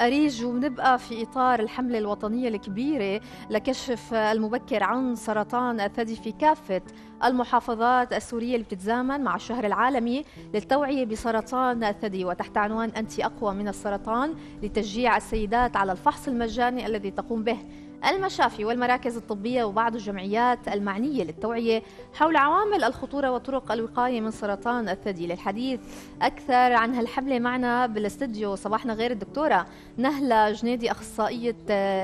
أريج وبنبقى في إطار الحملة الوطنية الكبيرة لكشف المبكر عن سرطان الثدي في كافة المحافظات السورية اللي بتتزامن مع الشهر العالمي للتوعية بسرطان الثدي. وتحت عنوان أنت أقوى من السرطان لتشجيع السيدات على الفحص المجاني الذي تقوم به. المشافي والمراكز الطبية وبعض الجمعيات المعنية للتوعية حول عوامل الخطورة وطرق الوقاية من سرطان الثدي. للحديث أكثر عن هالحملة معنا بالاستديو صباحنا غير الدكتورة نهلة جنيدي أخصائية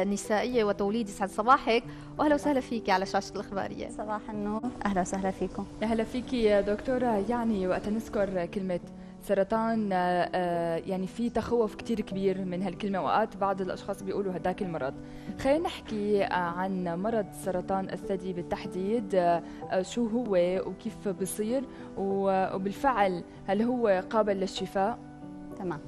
نسائية وتوليد. يسعد صباحك. وأهلا وسهلا فيك على شاشة الإخبارية. صباح النور. أهلا وسهلا فيكم. أهلا فيك يا دكتورة. يعني وقت نذكر كلمة سرطان آه، آه، يعني في تخوف كتير كبير من هالكلمة وقت بعض الأشخاص بيقولوا هداك المرض. خلينا نحكي آه، عن مرض سرطان الثدي بالتحديد شو هو وكيف بصير وبالفعل هل هو قابل للشفاء؟ تمام.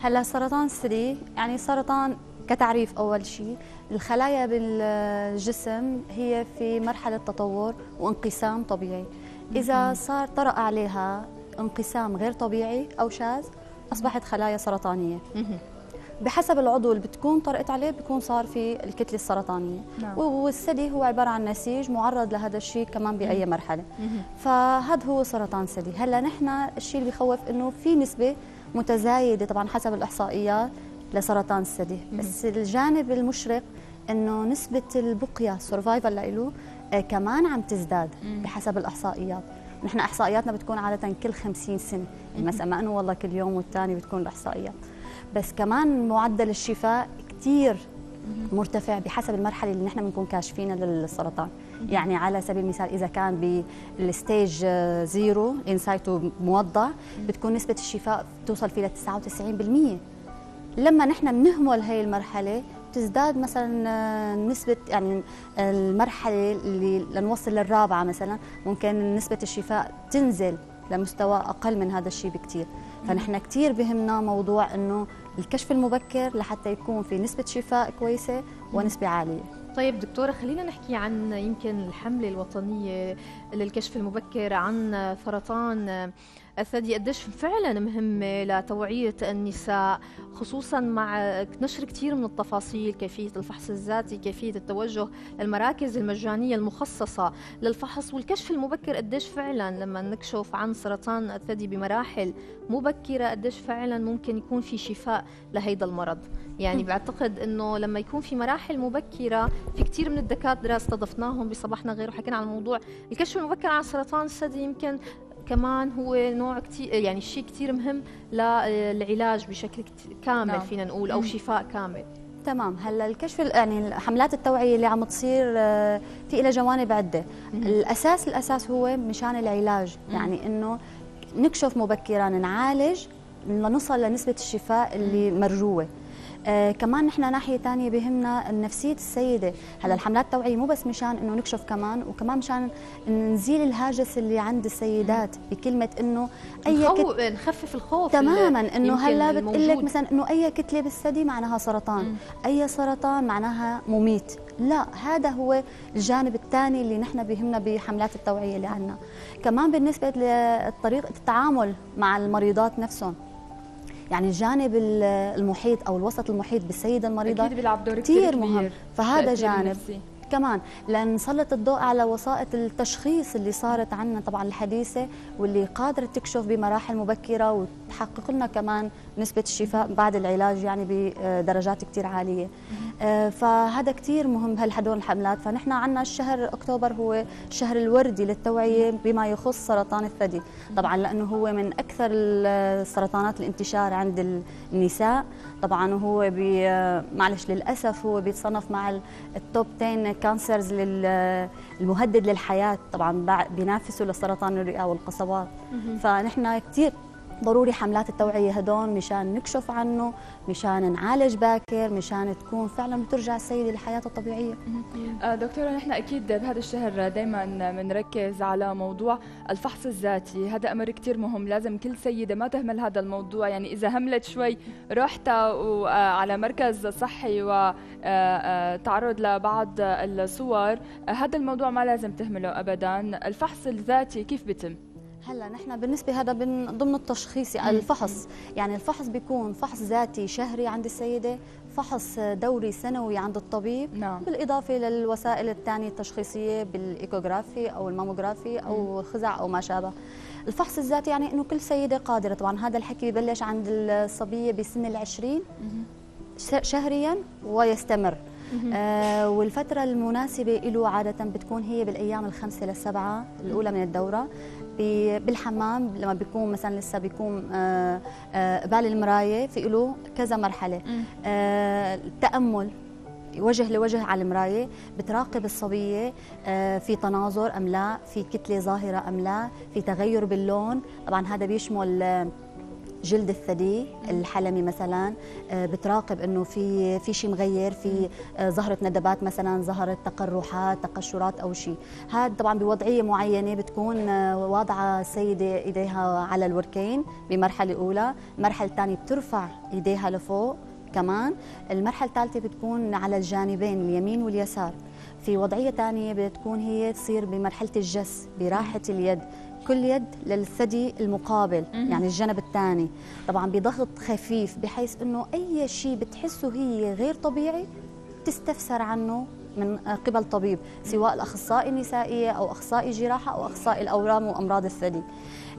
هلا سرطان الثدي يعني سرطان كتعريف أول شيء الخلايا بالجسم هي في مرحلة تطور وانقسام طبيعي. إذا صار طرأ عليها انقسام غير طبيعي أو شاذ أصبحت خلايا سرطانية. بحسب العضو اللي بتكون طرقت عليه بيكون صار في الكتلة السرطانية. نعم. والثدي هو عبارة عن نسيج معرض لهذا الشيء كمان بأي مرحلة. فهذا هو سرطان الثدي هلأ نحن الشيء اللي بخوف إنه في نسبة متزايدة طبعا حسب الإحصائيات لسرطان الثدي. بس الجانب المشرق إنه نسبة البقية سرفايفل له آه كمان عم تزداد بحسب الإحصائيات. نحن إحصائياتنا بتكون عادة كل 50 سنة. يعني مثلا ما إنه والله كل يوم والثاني بتكون الإحصائيات. بس كمان معدل الشفاء كثير مرتفع بحسب المرحلة اللي نحن بنكون كاشفينها للسرطان. يعني على سبيل المثال إذا كان بال stage zero in situ موضع بتكون نسبة الشفاء توصل فيه ل 99% لما نحن بنهمل هي المرحلة تزداد مثلا آه، نسبة يعني المرحلة اللي لنوصل للرابعة مثلا ممكن نسبة الشفاء تنزل لمستوى أقل من هذا الشيء بكثير فنحن كثير بهمنا موضوع أنه الكشف المبكر لحتى يكون في نسبة شفاء كويسة ونسبة عالية. طيب دكتورة خلينا نحكي عن يمكن الحملة الوطنية للكشف المبكر عن سرطان الثدي قديش فعلا مهمة لتوعية النساء خصوصا مع نشر كثير من التفاصيل كيفية الفحص الذاتي كيفية التوجه للمراكز المجانية المخصصة للفحص والكشف المبكر قديش فعلا. لما نكشف عن سرطان الثدي بمراحل مبكرة قديش فعلا ممكن يكون في شفاء لهيدا المرض. يعني بعتقد إنه لما يكون في مراحل مبكرة في كثير من الدكاترة استضفناهم بصباحنا غير وحكينا عن موضوع الكشف المبكر عن سرطان الثدي يمكن كمان هو نوع كثير يعني شيء كثير مهم للعلاج بشكل كامل نعم. فينا نقول أو شفاء كامل. تمام. هلا الكشف يعني حملات التوعية اللي عم تصير آه، في لها جوانب عدة. الأساس الأساس هو مشان العلاج. يعني إنه نكشف مبكرا نعالج لنصل لنسبة الشفاء اللي مرجوة. آه كمان نحن ناحية ثانية بهمنا نفسية السيدة. هلا الحملات التوعية مو بس مشان إنه نكشف كمان وكمان مشان نزيل الهاجس اللي عند السيدات بكلمة إنه أي كت... نخفف الخوف تماما إنه هلأ بتقول لك مثلا إنه أي كتلة بالثدي معناها سرطان. مم. أي سرطان معناها مميت. لا هذا هو الجانب الثاني اللي نحن بهمنا بحملات التوعية اللي عندنا. كمان بالنسبة لطريقة التعامل مع المريضات نفسهم. يعني الجانب المحيط أو الوسط المحيط بالسيدة المريضة أكيد بيلعب دور كثير مهم. فهذا جانب. كمان لنسلط الضوء على وسائط التشخيص اللي صارت عنا طبعا الحديثة واللي قادرة تكشف بمراحل مبكرة وتحقق لنا كمان نسبة الشفاء بعد العلاج يعني بدرجات كثير عالية. آه، فهذا كثير مهم هالهدول الحملات فنحن عندنا الشهر أكتوبر هو الشهر الوردي للتوعية بما يخص سرطان الثدي. طبعا لأنه هو من أكثر السرطانات الانتشار عند النساء. طبعا هو معلش للأسف هو بيتصنف مع ال top 10 cancers المهدد للحياة. طبعا بينافسوا لسرطان الرئة والقصبات فنحن كثير ضروري حملات التوعية هدول مشان نكشف عنه مشان نعالج باكر مشان تكون فعلا بترجع السيدة لحياتها الطبيعية. آه، دكتورة نحن أكيد بهذا الشهر دائما بنركز على موضوع الفحص الذاتي. هذا أمر كثير مهم. لازم كل سيدة ما تهمل هذا الموضوع. يعني إذا هملت شوي روحتها على مركز صحي وتعرض آه، آه، لبعض الصور هذا الموضوع ما لازم تهمله أبدا. الفحص الذاتي كيف بيتم؟ هلا نحن بالنسبة هذا من ضمن التشخيص يعني الفحص. يعني الفحص بيكون فحص ذاتي شهري عند السيدة فحص دوري سنوي عند الطبيب نعم. بالإضافة للوسائل الثانية التشخيصية بالإيكوغرافي أو الماموغرافي أو الخزع أو ما شابه. الفحص الذاتي يعني إنه كل سيدة قادرة. طبعا هذا الحكي ببلش عند الصبية بسن العشرين. شهريا ويستمر. آه والفترة المناسبة له عادة بتكون هي بالأيام الخمسة للسبعة الأولى من الدورة. بالحمام لما بيكون مثلا لسه بيكون آه آه قبال المراية في له كذا مرحلة. آه التأمل وجه لوجه على المراية بتراقب الصبية آه، في تناظر أم لا في كتلة ظاهرة أم لا في تغير باللون. طبعا هذا بيشمل آه، جلد الثدي الحلمي مثلا آه، بتراقب إنه في في شيء مغير في ظهرت ندبات مثلا ظهرت تقرحات تقشرات أو شيء هذا طبعا بوضعية معينة بتكون واضعة السيده إيديها على الوركين بمرحلة أولى المرحله الثانية بترفع إيديها لفوق كمان المرحلة الثالثة بتكون على الجانبين اليمين واليسار. في وضعية ثانية بتكون هي تصير بمرحلة الجس براحة اليد. كل يد للثدي المقابل يعني الجنب الثاني. طبعا بضغط خفيف بحيث إنه أي شيء بتحسه هي غير طبيعي تستفسر عنه من قبل طبيب سواء الأخصائي النسائية أو أخصائي جراحة أو أخصائي الأورام وأمراض الثدي.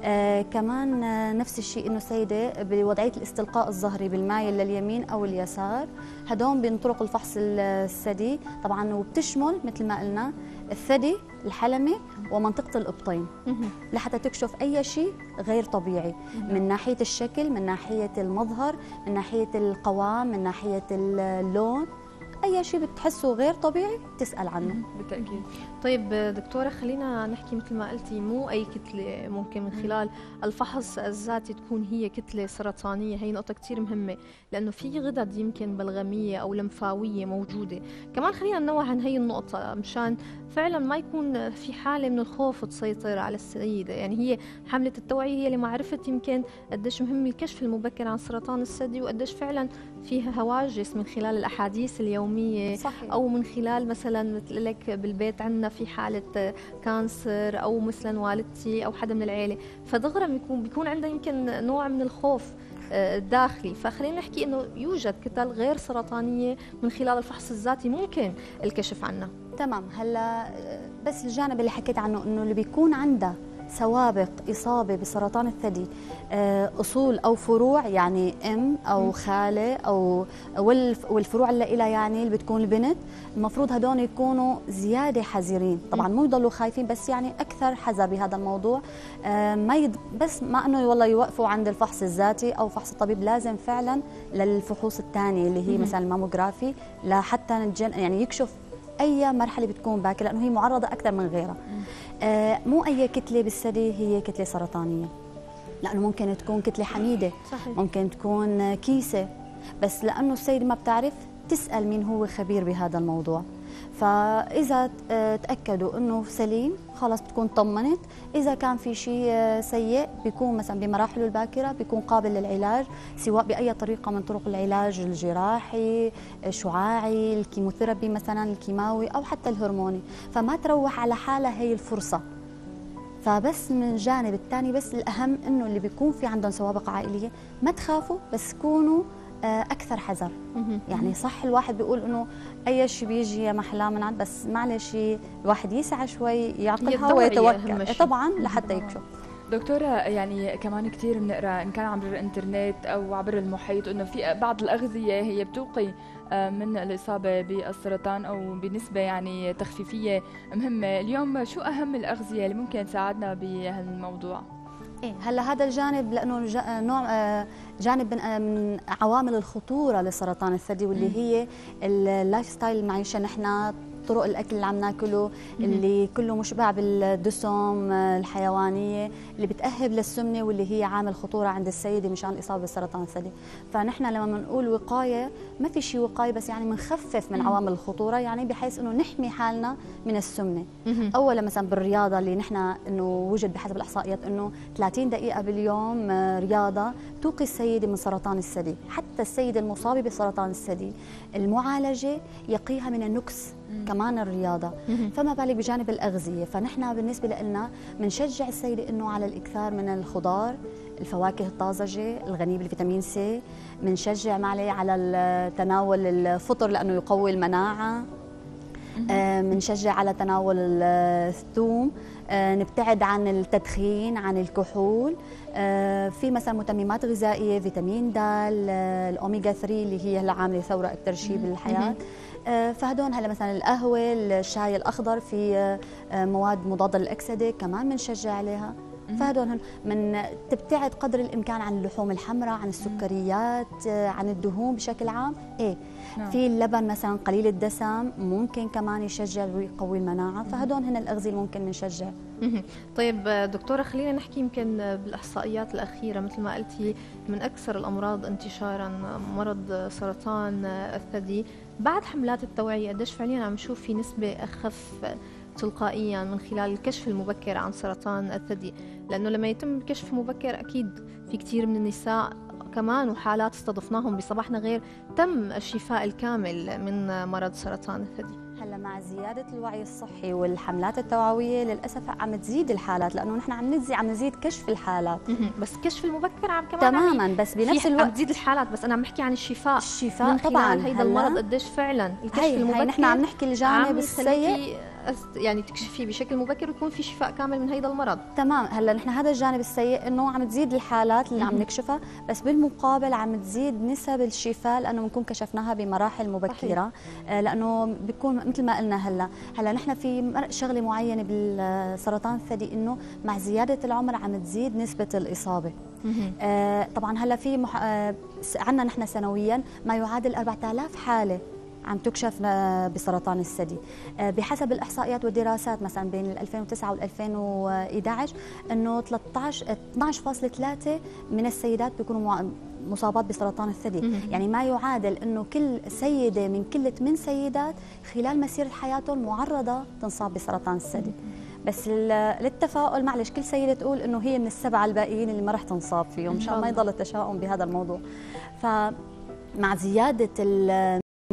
آه كمان آه نفس الشيء إنه سيدة بوضعية الاستلقاء الظهري بالمايل لليمين أو اليسار هدول من طرق الفحص الثدي طبعا وبتشمل مثل ما قلنا الثدي الحلمة ومنطقة الابطين لحتى تكشف أي شيء غير طبيعي. من ناحية الشكل من ناحية المظهر من ناحية القوام من ناحية اللون. أي شيء بتحسه غير طبيعي تسال عنه. بالتأكيد. طيب دكتورة خلينا نحكي مثل ما قلتي مو أي كتلة ممكن من خلال الفحص الذاتي تكون هي كتلة سرطانية. هي نقطة كثير مهمة لأنه في غدد يمكن بلغمية أو لمفاوية موجودة. كمان خلينا ننوه عن هي النقطة مشان فعلا ما يكون في حالة من الخوف تسيطر على السيدة. يعني هي حملة التوعية هي لمعرفه يمكن قديش مهم الكشف المبكر عن سرطان الثدي وقديش فعلا فيها هواجس من خلال الأحاديث اليومية صحيح. أو من خلال مثلا مثل لك بالبيت عندنا في حالة كانسر أو مثلا والدتي أو حدا من العيلة. فدغرا بيكون بيكون عندها يمكن نوع من الخوف الداخلي. فخلينا نحكي إنه يوجد كتل غير سرطانية من خلال الفحص الذاتي ممكن الكشف عنها. تمام. هلا بس الجانب اللي حكيت عنه إنه اللي بيكون عنده سوابق إصابة بسرطان الثدي آه، أصول أو فروع يعني أم أو خالة أو والفروع اللي إلها يعني اللي بتكون البنت المفروض هدول يكونوا زيادة حذرين. طبعا مو يضلوا خايفين بس يعني أكثر حذر بهذا الموضوع. آه، ما يد بس ما أنه والله يوقفوا عند الفحص الذاتي أو فحص الطبيب لازم فعلا للفحوص الثانية اللي هي مثلا الماموغرافي لحتى يعني يكشف أي مرحلة بتكون باكره لأنه هي معرضة أكثر من غيرها. آه مو أي كتلة بالثدي هي كتلة سرطانية. لأنه ممكن تكون كتلة حميدة صحيح. ممكن تكون كيسة. بس لأنه السيده ما بتعرف تسأل مين هو خبير بهذا الموضوع. فإذا آه، تأكدوا إنه سليم خلاص بتكون طمنت. إذا كان في شيء آه، سيء بيكون مثلا بمراحله الباكرة بيكون قابل للعلاج سواء بأي طريقة من طرق العلاج الجراحي الشعاعي الكيموثيرابي مثلا الكيماوي أو حتى الهرموني. فما تروح على حالها هي الفرصة. فبس من الجانب الثاني بس الأهم إنه اللي بيكون في عندهم سوابق عائلية. ما تخافوا بس كونوا أكثر حذر. يعني صح الواحد بيقول إنه أي شيء بيجي يا محلا من عند بس معلش الواحد يسعى شوي يعقلها ويتوكل طبعا لحتى يكشف. دكتورة يعني كمان كثير بنقرأ إن كان عبر الإنترنت أو عبر المحيط إنه في بعض الأغذية هي بتوقي آه، من الإصابة بالسرطان أو بنسبة يعني تخفيفية مهمة، اليوم شو أهم الأغذية اللي ممكن تساعدنا بهالموضوع؟ إيه هلا هذا الجانب لأنه نوع آه، جانب من, آه، من عوامل الخطورة لسرطان الثدي واللي هي ال lifestyle المعيشه نحن طرق الأكل اللي عم ناكله اللي كله مشبع بالدسم الحيوانية اللي بتأهب للسمنة واللي هي عامل خطورة عند السيدة مشان الاصابه بسرطان الثدي. فنحن لما بنقول وقاية ما في شيء وقاية بس يعني بنخفف من عوامل الخطورة يعني بحيث إنه نحمي حالنا من السمنة. اولا مثلا بالرياضة اللي نحن إنه وجد بحسب الإحصائيات إنه 30 دقيقة باليوم آه، رياضة توقي السيدة من سرطان الثدي. حتى السيدة المصابة بسرطان الثدي المعالجة يقيها من النكس. كمان الرياضة. فما بالك بجانب الأغذية؟ فنحن بالنسبة لنا بنشجع السيده إنه على الإكثار من الخضار الفواكه الطازجة الغنيه بالفيتامين سي. بنشجع معلي على تناول الفطر لأنه يقوي المناعة. بنشجع على تناول الثوم. آه، نبتعد عن التدخين عن الكحول. آه، في مثلا متممات غذائية فيتامين د الاوميجا 3 اللي هي هلا عامله ثوره أكثر شيء بالحياة آه، فهدول هلا مثلا القهوة الشاي الأخضر في مواد مضادة للأكسدة كمان بنشجع عليها. فهدول من تبتعد قدر الإمكان عن اللحوم الحمراء عن السكريات عن الدهون بشكل عام. إيه نعم. في اللبن مثلا قليل الدسم ممكن كمان يشجع ويقوي المناعة. فهدول هن الأغذية اللي ممكن نشجع. طيب دكتورة خلينا نحكي يمكن بالاحصائيات الأخيرة. مثل ما قلتي من أكثر الأمراض انتشارا مرض سرطان الثدي. بعد حملات التوعية قديش فعليا عم نشوف في نسبة أخف تلقائيا من خلال الكشف المبكر عن سرطان الثدي لأنه لما يتم الكشف مبكر أكيد في كثير من النساء كمان وحالات استضفناهم بصباحنا غير تم الشفاء الكامل من مرض سرطان الثدي. هلا مع زيادة الوعي الصحي والحملات التوعوية للأسف عم تزيد الحالات لأنه نحن عم نزيد عم نزيد كشف الحالات. بس كشف المبكر عم كمان تماما بس بنفس الوقت عم تزيد الحالات بس أنا عم بحكي عن الشفاء الشفاء طبعا هيدا المرض قديش فعلا الكشف هي المبكر هي نحن عم نحكي الجانب السيء. يعني تكشفي بشكل مبكر ويكون في شفاء كامل من هيدا المرض. تمام. هلا نحن هذا الجانب السيء إنه عم تزيد الحالات اللي عم نكشفها بس بالمقابل عم تزيد نسب الشفاء لأنه بنكون كشفناها بمراحل مبكرة. آه لأنه بيكون مثل ما قلنا هلا. هلا نحن في شغلة معينة بالسرطان الثدي إنه مع زيادة العمر عم تزيد نسبة الإصابة. آه طبعا هلا في مح... آه عندنا نحن سنويا ما يعادل 4000 حالة. عم تكشف بسرطان الثدي. آه، بحسب الإحصائيات والدراسات مثلا بين 2009 وال 2011 إنه 13 12.3 من السيدات بيكونوا مصابات بسرطان الثدي. يعني ما يعادل إنه كل سيدة من كل 8 سيدات خلال مسيرة حياتهم معرضة تنصاب بسرطان الثدي. بس للتفاؤل معلش كل سيدة تقول إنه هي من السبعة الباقيين اللي ما رح تنصاب فيهم. مشان ما يضل التشاؤم بهذا الموضوع. فمع زيادة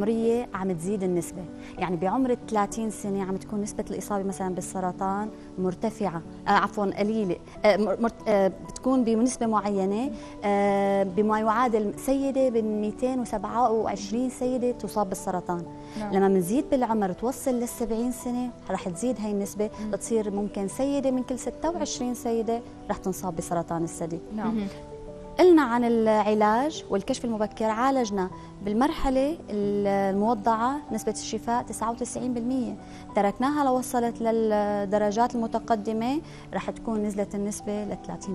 عمرية عم تزيد النسبة. يعني بعمر 30 سنة عم تكون نسبة الإصابة مثلا بالسرطان مرتفعة آه عفوا قليلة. آه مرت آه بتكون بنسبة معينة آه بما يعادل سيدة ب 227 سيدة تصاب بالسرطان. نعم. لما بنزيد بالعمر توصل لل 70 سنة رح تزيد هاي النسبة. تصير ممكن سيدة من كل 26 سيدة رح تنصاب بسرطان الثدي. نعم. قلنا عن العلاج والكشف المبكر عالجنا بالمرحلة الموضعة نسبة الشفاء 99% تركناها لو وصلت للدرجات المتقدمة رح تكون نزلت النسبة ل 30%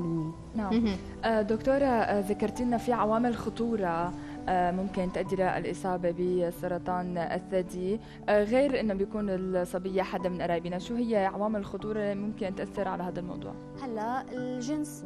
نعم. آه، دكتورة آه، ذكرت لنا في عوامل خطورة آه، ممكن تؤدي للإصابة بسرطان الثدي. غير أنه بيكون الصبية حدا من قرايبنا. شو هي عوامل الخطورة ممكن تأثر على هذا الموضوع؟ هلا الجنس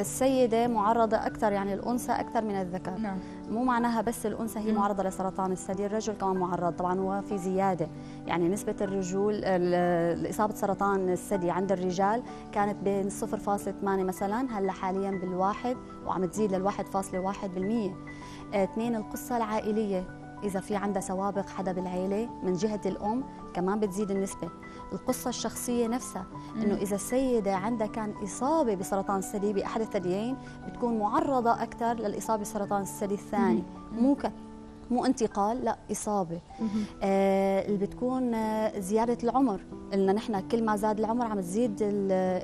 السيدة معرضة أكثر يعني الأنثى أكثر من الذكر. نعم. مو معناها بس الأنثى هي معرضة لسرطان الثدي الرجل كمان معرض طبعا هو في زيادة. يعني نسبة الرجول الاصابه سرطان الثدي عند الرجال كانت بين 0.8 مثلا هلأ حاليا بالواحد وعم تزيد لل 1.1% اثنين القصة العائلية. إذا في عندها سوابق حدا بالعيلة من جهة الأم كمان بتزيد النسبة. القصة الشخصية نفسها إنه إذا السيدة عندها كان إصابة بسرطان الثدي بأحد الثديين بتكون معرضة أكثر للإصابة بسرطان الثدي الثاني. مو ك... مو انتقال لا إصابة. آه اللي بتكون آه زيادة العمر. قلنا نحن كل ما زاد العمر عم تزيد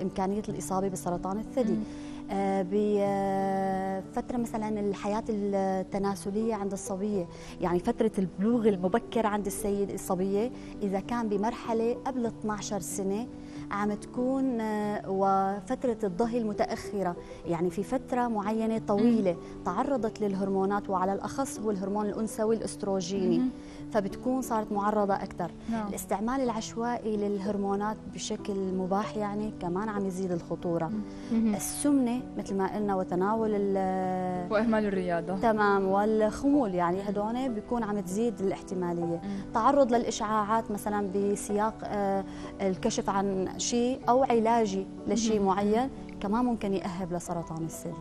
إمكانية الإصابة بسرطان الثدي. مم. آه، بفترة مثلا الحياة التناسلية عند الصبية يعني فترة البلوغ المبكر عند السيد الصبية إذا كان بمرحلة قبل 12 سنة عم تكون آه، وفترة الضهي المتأخرة يعني في فترة معينة طويلة تعرضت للهرمونات وعلى الأخص هو الهرمون الأنثوي الأستروجيني فبتكون صارت معرضة أكثر نعم. الاستعمال العشوائي للهرمونات بشكل مباح يعني كمان عم يزيد الخطورة. السمنة مثل ما قلنا وتناول وإهمال الرياضة. تمام. والخمول يعني هدول بيكون عم تزيد الاحتمالية. تعرض للإشعاعات مثلا بسياق آه، الكشف عن شيء أو علاجي لشيء معين كمان ممكن يأهب لسرطان الثدي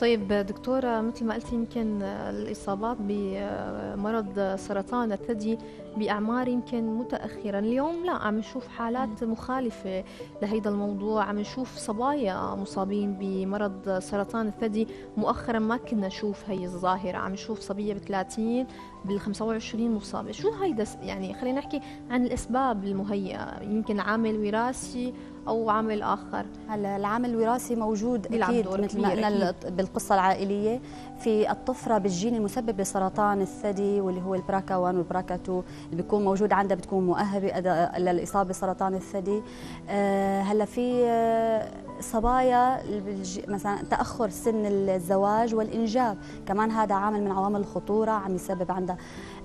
طيب دكتورة مثل ما قلت يمكن الإصابات بمرض سرطان الثدي بأعمار يمكن متأخرة. اليوم لا عم نشوف حالات مخالفة لهيدا الموضوع. عم نشوف صبايا مصابين بمرض سرطان الثدي. مؤخرا ما كنا نشوف هي الظاهرة. عم نشوف صبية ب 30 بال 25 مصابة. شو هيدا يعني خلينا نحكي عن الأسباب المهيئة. يمكن عامل وراثي أو عامل آخر. هلا العامل الوراثي موجود أكيد مثل ما قلنا بالقصة العائلية. في الطفرة بالجين المسبب لسرطان الثدي واللي هو البراكا 1 والبراكا 2 اللي بيكون موجود عندها بتكون مؤهبة للإصابة بسرطان الثدي. أه هلا في آه، صبايا مثلا تأخر سن الزواج والإنجاب. كمان هذا عامل من عوامل الخطورة عم يسبب عندها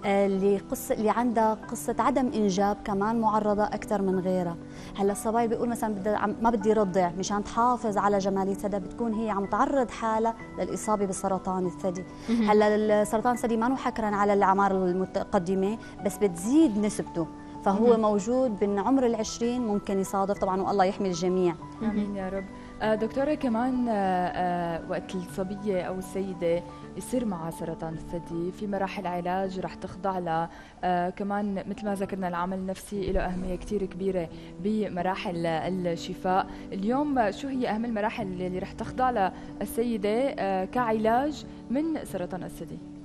اللي قصه اللي عندها قصة عدم إنجاب كمان معرضة أكثر من غيرها. هلأ الصبايا بيقول مثلا بدي ما بدي رضع مشان تحافظ على جمالية ثدي بتكون هي عم تعرض حالها للإصابة بسرطان الثدي. هلأ سرطان الثدي ما حكرا على الأعمار المتقدمة بس بتزيد نسبته. فهو موجود بين عمر العشرين ممكن يصادف طبعا والله يحمي الجميع. آمين يا رب. آه، دكتورة كمان آه، آه، وقت الصبية أو السيدة يصير معها سرطان الثدي في مراحل علاج رح تخضع لها كمان مثل ما ذكرنا العامل النفسي له أهمية كثير كبيرة بمراحل الشفاء. اليوم شو هي أهم المراحل اللي رح تخضع لها السيده كعلاج من سرطان الثدي؟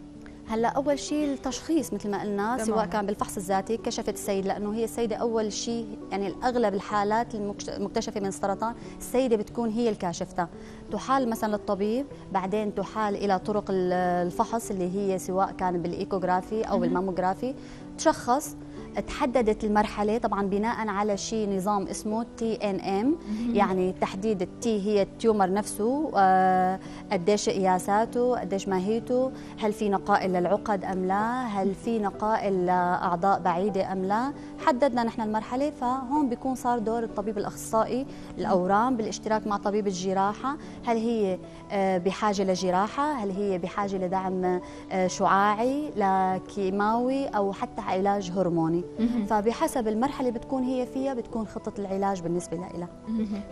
هلا أول شيء التشخيص مثل ما قلنا تمام. سواء كان بالفحص الذاتي كشفت السيد لأنه هي السيدة أول شيء يعني الأغلب الحالات المكتشفه من السرطان السيدة بتكون هي الكاشفه تحال مثلا للطبيب بعدين تحال إلى طرق الفحص اللي هي سواء كان بالإيكوغرافي أو بالماموغرافي تشخص تحددت المرحلة طبعا بناء على شيء نظام اسمه TNM يعني تحديد التي هي ال tumor نفسه آه، قديش قياساته قديش ماهيته هل في نقائل للعقد أم لا هل في نقائل لأعضاء بعيدة أم لا. حددنا نحن المرحلة فهون بيكون صار دور الطبيب الأخصائي الأورام بالاشتراك مع طبيب الجراحة. هل هي آه، بحاجة لجراحة هل هي بحاجة لدعم آه، شعاعي لكيماوي أو حتى علاج هرموني. فبحسب المرحلة بتكون هي فيها بتكون خطة العلاج بالنسبة لها.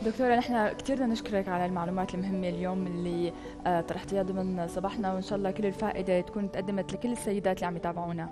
دكتورة نحن كثير بدنا نشكرك على المعلومات المهمة اليوم اللي آه، طرحتيها ضمن صباحنا وإن شاء الله كل الفائدة تكون تقدمت لكل السيدات اللي عم يتابعونا.